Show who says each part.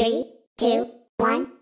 Speaker 1: Three, two, one,